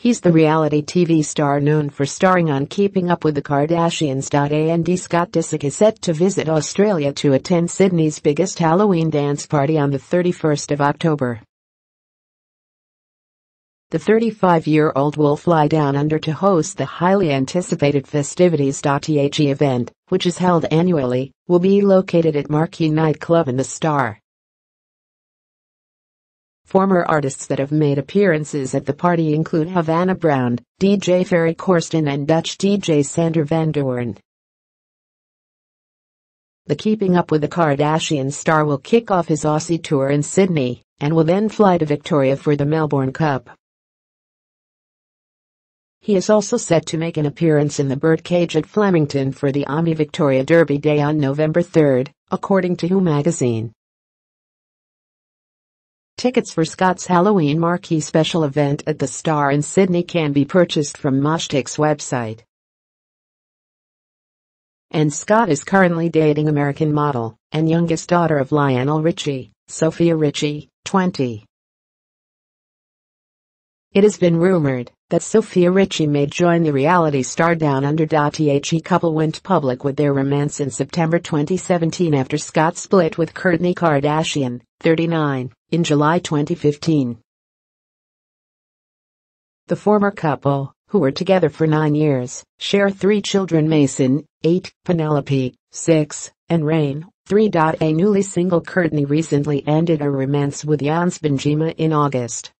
He's the reality TV star known for starring on Keeping Up with the Kardashians. And Scott Disick is set to visit Australia to attend Sydney's biggest Halloween dance party on the 31st of October. The 35-year-old will fly down under to host the highly anticipated festivities. The event, which is held annually, will be located at Marquee Nightclub in the Star. Former artists that have made appearances at the party include Havana Brown, DJ Ferry Corsten and Dutch DJ Sander van Doorn. The Keeping Up with the Kardashians star will kick off his Aussie tour in Sydney, and will then fly to Victoria for the Melbourne Cup. He is also set to make an appearance in the birdcage at Flemington for the Omni Victoria Derby Day on November 3, according to Who magazine. Tickets for Scott's Halloween marquee special event at the Star in Sydney can be purchased from Moshtix's website. And Scott is currently dating American model and youngest daughter of Lionel Richie, Sophia Richie, 20. It has been rumored that Sophia Richie may join the reality star Down Under. The couple went public with their romance in September 2017 after Scott split with Kourtney Kardashian, 39, in July 2015. The former couple, who were together for nine years, share three children Mason, 8, Penelope, 6, and Reign, 3. A newly single Kourtney recently ended a romance with Younes Bendjima in August.